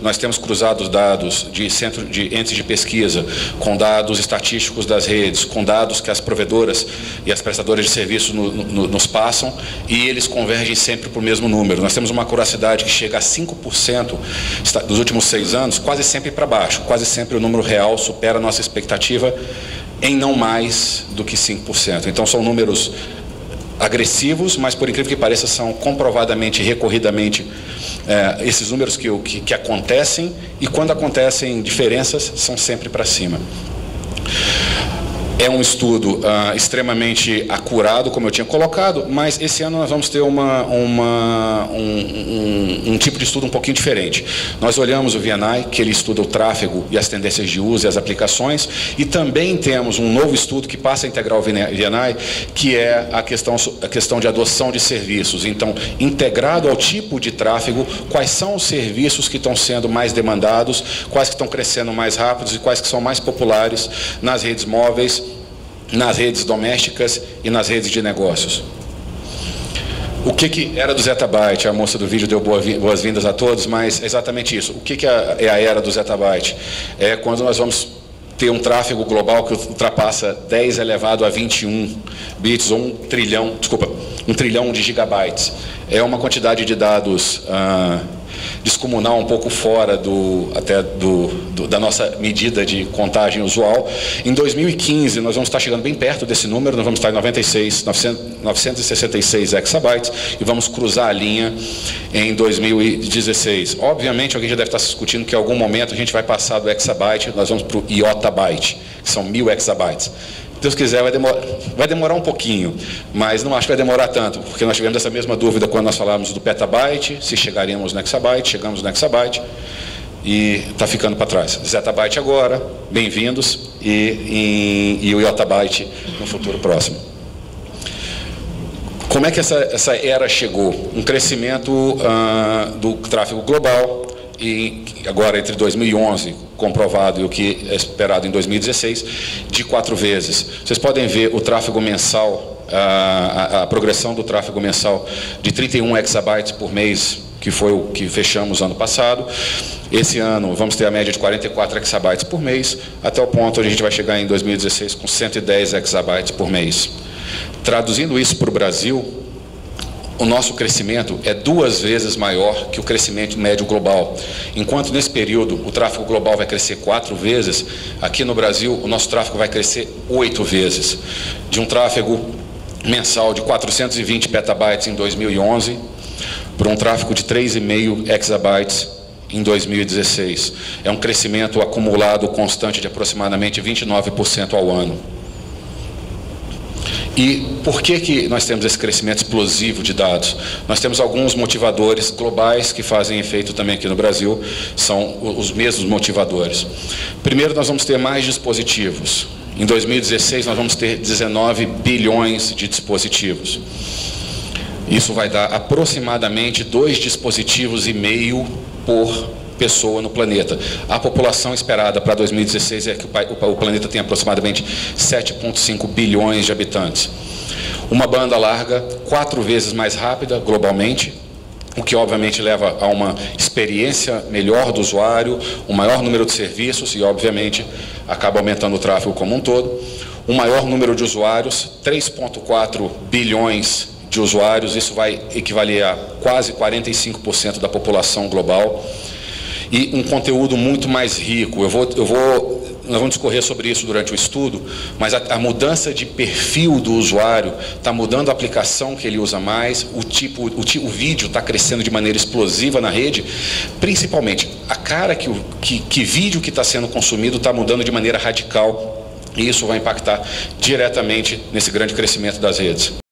Nós temos cruzado dados de centro de entes de pesquisa com dados estatísticos das redes, com dados que as provedoras e as prestadoras de serviço no, no, nos passam e eles convergem sempre para o mesmo número. Nós temos uma acuracidade que chega a 5% dos últimos seis anos, quase sempre para baixo, quase sempre o número real supera a nossa expectativa em não mais do que 5%. Então são números agressivos, mas por incrível que pareça são comprovadamente, recorridamente é, esses números que, que, que acontecem e quando acontecem diferenças são sempre para cima. É um estudo uh, extremamente acurado, como eu tinha colocado, mas esse ano nós vamos ter uma, uma, um, um, um, tipo de estudo um pouquinho diferente. Nós olhamos o VNI, que ele estuda o tráfego e as tendências de uso e as aplicações, e também temos um novo estudo que passa a integrar o VNI, que é a questão, a questão de adoção de serviços. Então, integrado ao tipo de tráfego, quais são os serviços que estão sendo mais demandados, quais que estão crescendo mais rápidos e quais que são mais populares nas redes móveis nas redes domésticas e nas redes de negócios. O que, que era do Zetabyte? A moça do vídeo deu boas-vindas a todos, mas é exatamente isso. O que, que é, a era do Zetabyte? É quando nós vamos ter um tráfego global que ultrapassa 10 elevado a 21 bits, ou um trilhão, desculpa, um trilhão de gigabytes. É uma quantidade de dados ah, descomunal, um pouco fora do, até do, do, da nossa medida de contagem usual. Em 2015, nós vamos estar chegando bem perto desse número, nós vamos estar em 96, 900, 966 exabytes e vamos cruzar a linha em 2016. Obviamente, alguém já deve estar discutindo que em algum momento a gente vai passar do exabyte, nós vamos para o iotabyte, que são mil exabytes. Deus quiser, vai demorar, vai demorar um pouquinho, mas não acho que vai demorar tanto, porque nós tivemos essa mesma dúvida quando nós falamos do petabyte, se chegaríamos no exabyte, chegamos no exabyte e está ficando para trás. Zetabyte agora, bem-vindos, e, e, e o yottabyte no futuro próximo. Como é que essa, essa era chegou? Um crescimento uh, do tráfego global, e agora entre 2011 comprovado e o que é esperado em 2016 de quatro vezes. Vocês podem ver o tráfego mensal, a, a, a progressão do tráfego mensal de 31 exabytes por mês que foi o que fechamos ano passado. Esse ano vamos ter a média de 44 exabytes por mês, até o ponto onde a gente vai chegar em 2016 com 110 exabytes por mês. Traduzindo isso para o Brasil, o nosso crescimento é duas vezes maior que o crescimento médio global. Enquanto nesse período o tráfego global vai crescer quatro vezes, aqui no Brasil o nosso tráfego vai crescer oito vezes. De um tráfego mensal de 420 petabytes em 2011 para um tráfego de 3,5 exabytes em 2016. É um crescimento acumulado constante de aproximadamente 29% ao ano. E por que, que nós temos esse crescimento explosivo de dados? Nós temos alguns motivadores globais que fazem efeito também aqui no Brasil, são os mesmos motivadores. Primeiro, nós vamos ter mais dispositivos. Em 2016, nós vamos ter 19 bilhões de dispositivos. Isso vai dar aproximadamente dois dispositivos e meio por pessoa no planeta. A população esperada para 2016 é que o planeta tem aproximadamente 7,5 bilhões de habitantes. Uma banda larga, quatro vezes mais rápida globalmente, o que obviamente leva a uma experiência melhor do usuário, um maior número de serviços e, obviamente, acaba aumentando o tráfego como um todo. Um maior número de usuários, 3,4 bilhões de usuários, isso vai equivaler a quase 45% da população global e um conteúdo muito mais rico. Eu vou, eu vou, nós vamos discorrer sobre isso durante o estudo, mas a, a mudança de perfil do usuário está mudando a aplicação que ele usa mais, o tipo, o, o vídeo está crescendo de maneira explosiva na rede, principalmente a cara que, que, que vídeo que está sendo consumido está mudando de maneira radical e isso vai impactar diretamente nesse grande crescimento das redes.